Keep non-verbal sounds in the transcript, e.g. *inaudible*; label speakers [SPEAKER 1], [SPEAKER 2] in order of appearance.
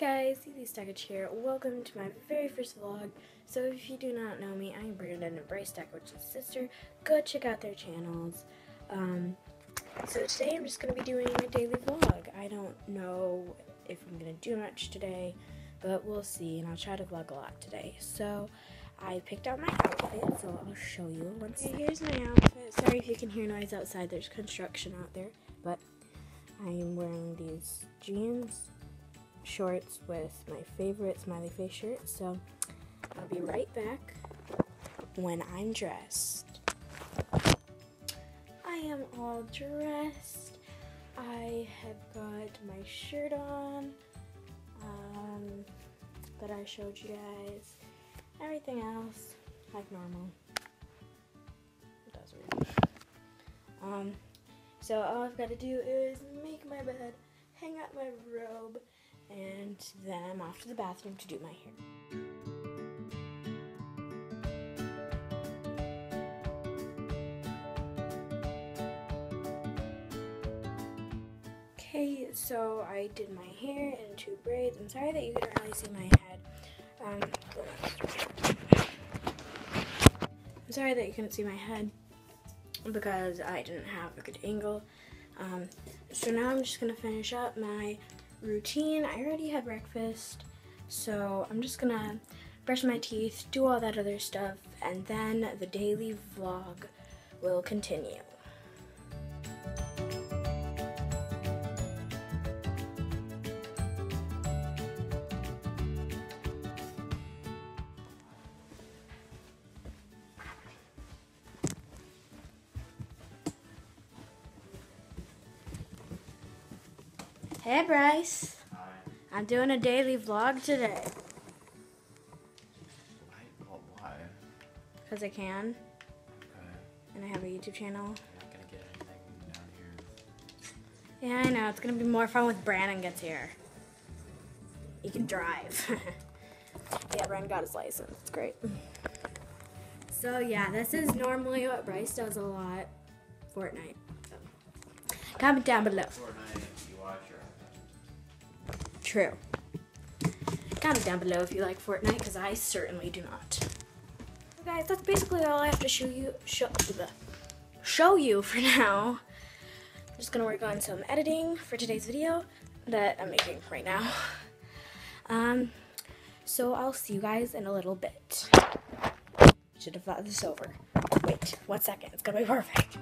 [SPEAKER 1] guys, Elyse Stachewicz here. Welcome to my very first vlog. So if you do not know me, I'm Brandon and Bryce Stachewicz's sister. Go check out their channels. Um, so today I'm just going to be doing a daily vlog. I don't know if I'm going to do much today, but we'll see. And I'll try to vlog a lot today. So I picked out my outfit, so I'll show you once. Okay, here's my outfit. Sorry if you can hear noise outside. There's construction out there, but I'm wearing these jeans, shorts with my favorite smiley face shirt. So I'll be right back when I'm dressed. I am all dressed. I have got my shirt on um, that I showed you guys. Everything else, like normal. It does weird. Um, so all I've got to do is make my bed, hang out my robe, and then I'm off to the bathroom to do my hair. Okay, so I did my hair in two braids. I'm sorry that you couldn't really see my head. Um, I'm sorry that you couldn't see my head because I didn't have a good angle. Um, so now I'm just gonna finish up my routine. I already had breakfast, so I'm just gonna brush my teeth, do all that other stuff, and then the daily vlog will continue. Hey Bryce,
[SPEAKER 2] Hi.
[SPEAKER 1] I'm doing a daily vlog today
[SPEAKER 2] Why? Well, why?
[SPEAKER 1] because I can,
[SPEAKER 2] Okay.
[SPEAKER 1] and I have a YouTube channel.
[SPEAKER 2] You're not gonna get anything down here.
[SPEAKER 1] Yeah, I know. It's gonna be more fun with Brandon gets here. He can drive. *laughs* yeah, Brandon got his license. It's great. So yeah, this is normally what Bryce does a lot. Fortnite. So. Comment down below.
[SPEAKER 2] Fortnite, you watch your
[SPEAKER 1] True. Comment down below if you like Fortnite, because I certainly do not. So guys, that's basically all I have to show you. Show, show you for now. I'm just gonna work on some editing for today's video that I'm making right now. Um, so I'll see you guys in a little bit. Should have thought this over. Wait, one second. It's gonna be perfect.